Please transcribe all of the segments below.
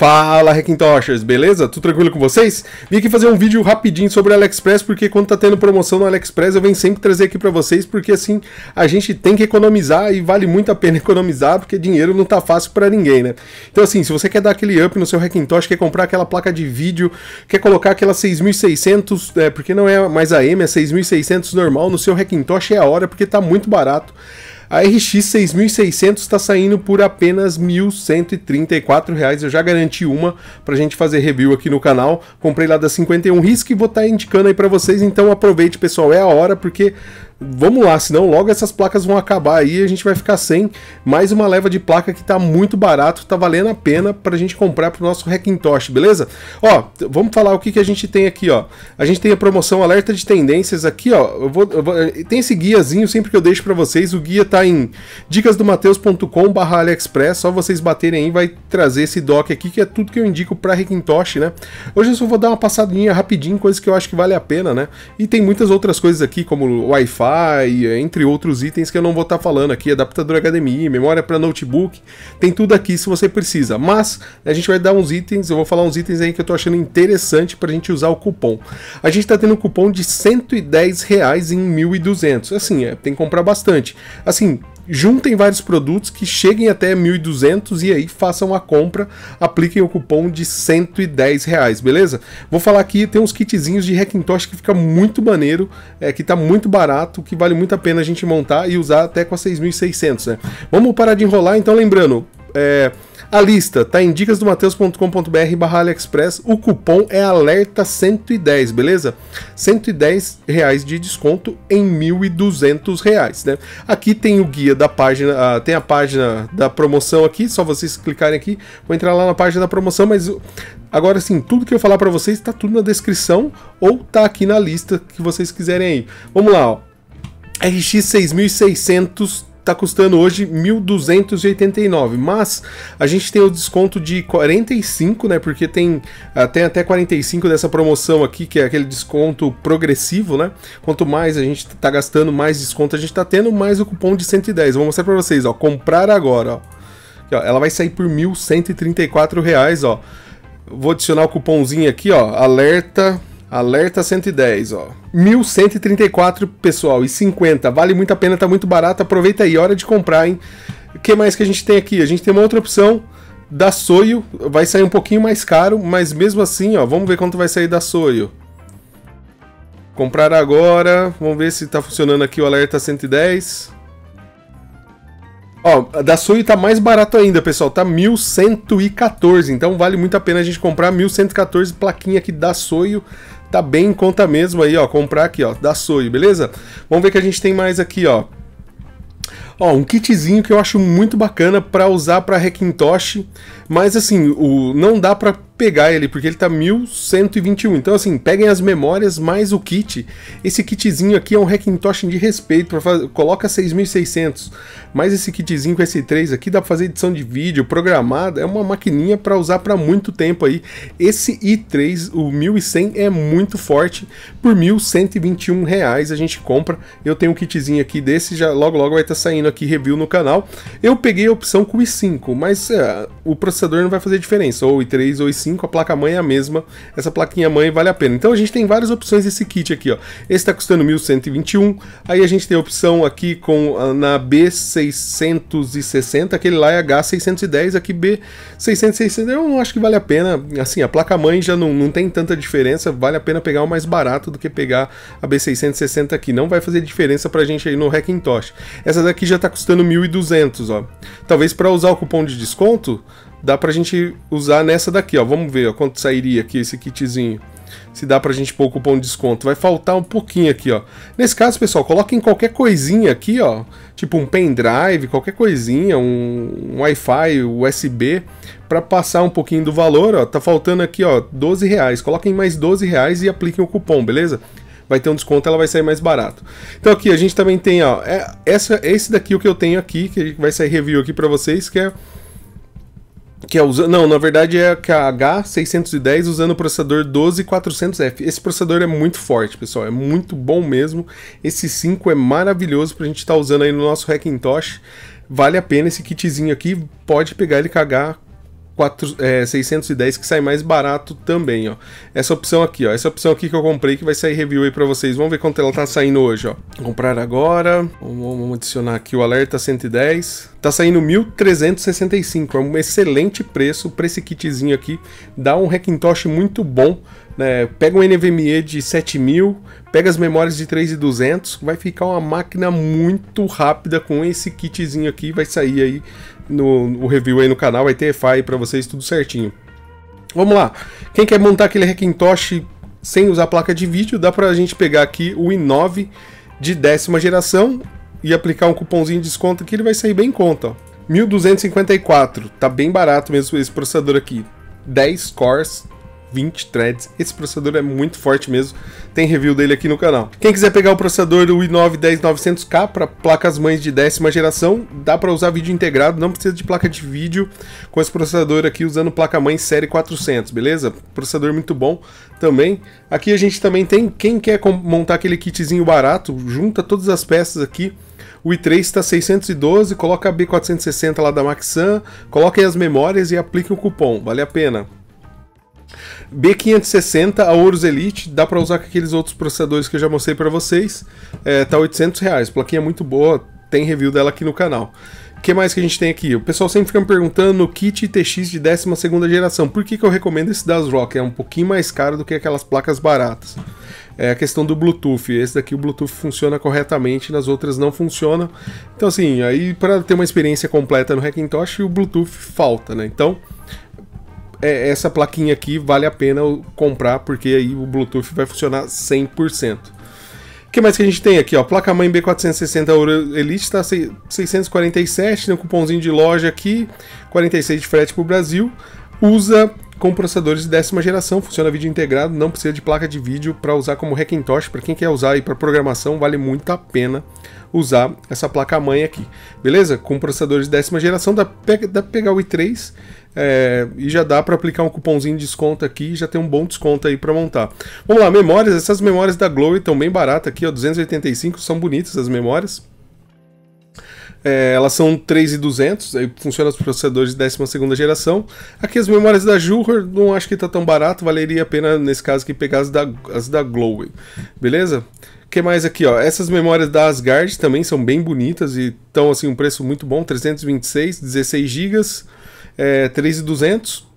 Fala Hackintoshers, beleza? Tudo tranquilo com vocês? Vim aqui fazer um vídeo rapidinho sobre o AliExpress, porque quando tá tendo promoção no AliExpress eu venho sempre trazer aqui para vocês, porque assim, a gente tem que economizar e vale muito a pena economizar, porque dinheiro não tá fácil para ninguém, né? Então assim, se você quer dar aquele up no seu Hackintosh, quer comprar aquela placa de vídeo, quer colocar aquela 6600, é, porque não é mais a M, é 6600 normal, no seu Hackintosh é a hora, porque tá muito barato. A RX 6600 está saindo por apenas R$ 1.134. Eu já garanti uma para a gente fazer review aqui no canal. Comprei lá da 51 Risk e vou estar tá indicando aí para vocês. Então aproveite, pessoal. É a hora porque vamos lá, senão logo essas placas vão acabar aí e a gente vai ficar sem mais uma leva de placa que tá muito barato, tá valendo a pena pra gente comprar pro nosso Hackintosh, beleza? Ó, vamos falar o que, que a gente tem aqui, ó. A gente tem a promoção alerta de tendências aqui, ó. Eu vou, eu vou tem esse guiazinho sempre que eu deixo para vocês, o guia tá em dicasdomateus.com/aliexpress, só vocês baterem aí vai trazer esse doc aqui que é tudo que eu indico para Hackintosh, né? Hoje eu só vou dar uma passadinha rapidinho, coisas que eu acho que vale a pena, né? E tem muitas outras coisas aqui como Wi-Fi Entre outros itens que eu não vou estar tá falando aqui, adaptador HDMI, memória para notebook, tem tudo aqui se você precisa. Mas a gente vai dar uns itens, eu vou falar uns itens aí que eu tô achando interessante para a gente usar o cupom. A gente está tendo um cupom de 110 reais em 1.200, assim, é, tem que comprar bastante. Assim, juntem vários produtos que cheguem até 1.200 e aí façam a compra, apliquem o cupom de 110 reais, beleza? Vou falar aqui, tem uns kitzinhos de Hackintosh que fica muito maneiro, é, que tá muito barato, que vale muito a pena a gente montar e usar até com a 6.600, né? Vamos parar de enrolar, então lembrando, é, a lista tá em dicasdomateus.com.br barra AliExpress. O cupom é alerta110, beleza? 110 reais de desconto em 1.200 reais, né? Aqui tem o guia da página, uh, tem a página da promoção aqui, só vocês clicarem aqui, vou entrar lá na página da promoção, mas agora sim, tudo que eu falar para vocês tá tudo na descrição ou tá aqui na lista que vocês quiserem aí. Vamos lá, ó. RX 6600 está custando hoje 1.289, mas a gente tem o desconto de 45, né? Porque tem, ah, tem até 45 dessa promoção aqui, que é aquele desconto progressivo, né? Quanto mais a gente está gastando, mais desconto a gente está tendo, mais o cupom de 110. Vou mostrar para vocês, ó, comprar agora, ó. Ela vai sair por 1.134 reais, ó. Vou adicionar o cupomzinho aqui, ó, alerta Alerta 110, ó. 1134, pessoal, e 50. Vale muito a pena, tá muito barato. Aproveita aí, hora de comprar, hein? O que mais que a gente tem aqui? A gente tem uma outra opção da Soio, vai sair um pouquinho mais caro, mas mesmo assim, ó, vamos ver quanto vai sair da Soio. Comprar agora, vamos ver se tá funcionando aqui o alerta 110. Ó, da Soio tá mais barato ainda, pessoal, tá 1114, então vale muito a pena a gente comprar 1114 plaquinha aqui da Soio tá bem em conta mesmo aí, ó, comprar aqui, ó, da Soy, beleza? Vamos ver o que a gente tem mais aqui, ó. Ó, um kitzinho que eu acho muito bacana para usar para Hackintosh, mas assim, o, não dá para pegar ele, porque ele tá 1121. Então, assim, peguem as memórias mais o kit. Esse kitzinho aqui é um Hackintosh de respeito, fazer, coloca 6600. Mas esse kitzinho com esse 3 aqui dá para fazer edição de vídeo, programada, é uma maquininha para usar para muito tempo aí. Esse i3, o 1100 é muito forte, por 1121 reais a gente compra. Eu tenho um kitzinho aqui desse, já logo logo vai estar tá saindo aqui review no canal. Eu peguei a opção com o i5, mas é, o processador não vai fazer diferença, ou i3 ou i5 5, a placa-mãe é a mesma, essa plaquinha-mãe vale a pena. Então a gente tem várias opções desse kit aqui, ó. Esse tá custando 1.121, aí a gente tem a opção aqui com na B660, aquele lá é H610, aqui B660, eu não acho que vale a pena, assim, a placa-mãe já não, não tem tanta diferença, vale a pena pegar o mais barato do que pegar a B660 aqui, não vai fazer diferença pra gente aí no Hackintosh. Essa daqui já tá custando 1.200, ó. Talvez para usar o cupom de desconto, dá pra gente usar nessa daqui, ó. Vamos ver ó, quanto sairia aqui esse kitzinho. Se dá pra gente pôr o cupom de desconto. Vai faltar um pouquinho aqui, ó. Nesse caso, pessoal, coloquem qualquer coisinha aqui, ó. Tipo um pendrive, qualquer coisinha, um, um Wi-Fi, USB, para passar um pouquinho do valor, ó. Tá faltando aqui, ó, 12 reais. Coloquem mais 12 reais e apliquem o cupom, beleza? vai ter um desconto, ela vai sair mais barato. Então aqui a gente também tem, ó, é, essa, esse daqui o que eu tenho aqui, que vai sair review aqui para vocês, que é que é usando, não, na verdade é a H610 usando o processador 12400F. Esse processador é muito forte, pessoal, é muito bom mesmo. Esse 5 é maravilhoso pra gente estar tá usando aí no nosso Hackintosh. vale a pena esse kitzinho aqui, pode pegar ele cagar 4, é, 610 que sai mais barato também, ó. Essa opção aqui, ó. Essa opção aqui que eu comprei que vai sair review aí pra vocês. Vamos ver quanto ela tá saindo hoje, ó. Comprar agora. Vamos adicionar aqui o alerta 110. Tá saindo 1.365. É um excelente preço pra esse kitzinho aqui. Dá um Hackintosh muito bom. Né? Pega um NVMe de 7000, pega as memórias de 3200, vai ficar uma máquina muito rápida com esse kitzinho aqui, vai sair aí no, no review aí no canal, vai ter EFI para vocês tudo certinho. Vamos lá. Quem quer montar aquele Hackintosh sem usar placa de vídeo, dá pra gente pegar aqui o i9 de décima geração e aplicar um cupomzinho de desconto que ele vai sair bem em conta, ó. 1254, tá bem barato mesmo esse processador aqui. 10 cores, 20 threads. Esse processador é muito forte mesmo. Tem review dele aqui no canal. Quem quiser pegar o processador do i9 10900K para placas mães de décima geração, dá para usar vídeo integrado, não precisa de placa de vídeo com esse processador aqui usando placa mãe série 400, beleza? Processador muito bom também. Aqui a gente também tem quem quer montar aquele kitzinho barato, junta todas as peças aqui. O i3 está 612, coloca a B460 lá da Maxan, coloca aí as memórias e aplique o cupom, vale a pena. B560, a Ouros Elite, dá para usar com aqueles outros processadores que eu já mostrei para vocês. É, tá 800 reais, plaquinha muito boa, tem review dela aqui no canal. O que mais que a gente tem aqui? O pessoal sempre fica me perguntando no kit TX de 12 geração. Por que, que eu recomendo esse das Rock? É um pouquinho mais caro do que aquelas placas baratas. É a questão do Bluetooth. Esse daqui o Bluetooth funciona corretamente, nas outras não funciona. Então assim, aí para ter uma experiência completa no Hackintosh, o Bluetooth falta, né? Então, é, essa plaquinha aqui vale a pena comprar, porque aí o Bluetooth vai funcionar 100%. O que mais que a gente tem aqui? Placa mãe B460 Euro Elite está 647, tem um cupomzinho de loja aqui, 46 de frete para o Brasil. Usa com processadores de décima geração, funciona vídeo integrado, não precisa de placa de vídeo para usar como Hackintosh. Para quem quer usar aí para programação, vale muito a pena usar essa placa-mãe aqui, beleza? Com processadores de décima geração, dá para pegar o i3 é, e já dá para aplicar um cupomzinho de desconto aqui já tem um bom desconto aí para montar. Vamos lá, memórias, essas memórias da Glow estão bem baratas aqui, ó, 285, são bonitas as memórias. É, elas são 3,200, aí funciona os processadores de 12 geração. Aqui as memórias da Juhur, não acho que tá tão barato, valeria a pena nesse caso aqui pegar as da, as da Glow, beleza? que mais aqui, ó? Essas memórias da Asgard também são bem bonitas e estão assim um preço muito bom, 326, 16 GB, é, 3,200.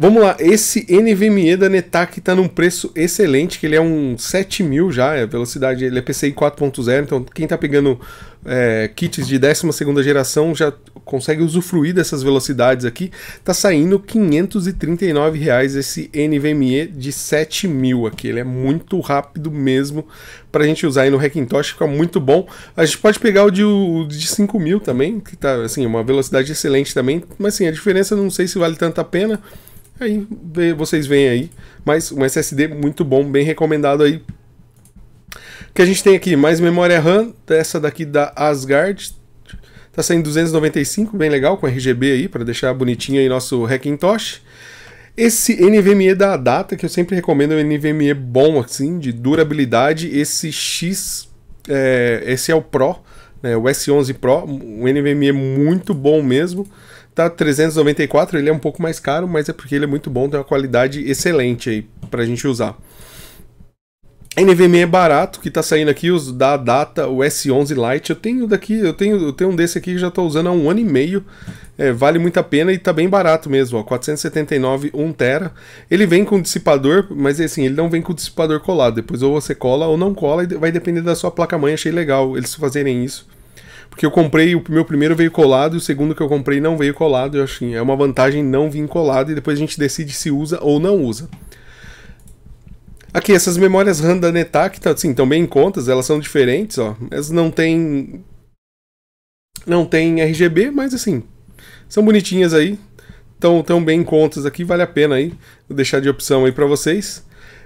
Vamos lá, esse NVMe da Netak está num preço excelente, que ele é um 7000 já, é velocidade, ele é PCI 4.0, então quem está pegando é, kits de 12 geração já consegue usufruir dessas velocidades aqui. Tá saindo 539 reais esse NVMe de 7000 aqui, ele é muito rápido mesmo para a gente usar aí no Hackintosh, fica muito bom. A gente pode pegar o de, o de 5000 também, que tá assim, uma velocidade excelente também, mas assim, a diferença não sei se vale tanto a pena. Aí vocês veem aí, mas um SSD muito bom, bem recomendado aí. Que a gente tem aqui mais memória RAM, dessa daqui da Asgard, tá saindo 295, bem legal, com RGB aí, para deixar bonitinho aí nosso Hackintosh. Esse NVMe da Data, que eu sempre recomendo, é um NVMe bom, assim, de durabilidade. Esse X, é, esse é o Pro, né, o S11 Pro, um NVMe muito bom mesmo tá 394, ele é um pouco mais caro, mas é porque ele é muito bom, tem uma qualidade excelente aí pra gente usar. NVMe é barato, que tá saindo aqui, os da data, o S11 Lite. Eu tenho daqui, eu tenho, eu tenho um desse aqui que já tô usando há um ano e meio. É, vale muito a pena e tá bem barato mesmo, ó, 479 1 tera. Ele vem com dissipador, mas assim, ele não vem com dissipador colado. Depois ou você cola ou não cola, e vai depender da sua placa-mãe. Achei legal eles fazerem isso. Porque eu comprei, o meu primeiro veio colado e o segundo que eu comprei não veio colado. Eu que é uma vantagem não vir colado e depois a gente decide se usa ou não usa. Aqui, essas memórias RAM da Netak tá, assim, estão bem em contas, elas são diferentes, ó. Elas não tem. Não tem RGB, mas assim, são bonitinhas aí. Estão tão bem em contas aqui, vale a pena aí. Vou deixar de opção aí para vocês.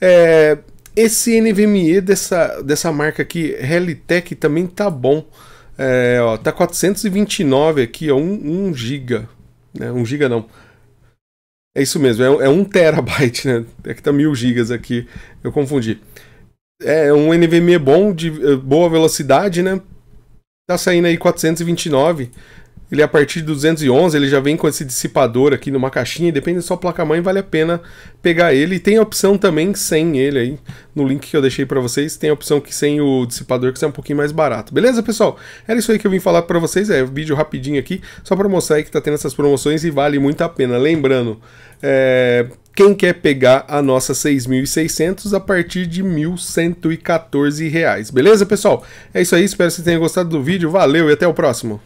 É, esse NVMe dessa, dessa marca aqui, Helitech, também tá bom. É, ó, tá 429 aqui, ó, 1, 1 GB. Né? 1 GB não. É isso mesmo, é, é 1 terabyte, né? É que tá 1000 GB aqui, eu confundi. É um NVMe bom, de eh, boa velocidade, né? tá saindo aí 429. Ele a partir de 211, ele já vem com esse dissipador aqui numa caixinha, depende da sua placa-mãe, vale a pena pegar ele. E tem a opção também sem ele aí, no link que eu deixei para vocês, tem a opção que sem o dissipador, que é um pouquinho mais barato. Beleza, pessoal? Era isso aí que eu vim falar para vocês, é um vídeo rapidinho aqui, só para mostrar aí que tá tendo essas promoções e vale muito a pena. Lembrando, é, quem quer pegar a nossa 6.600 a partir de R$ 1.114, beleza, pessoal? É isso aí, espero que vocês tenham gostado do vídeo, valeu e até o próximo.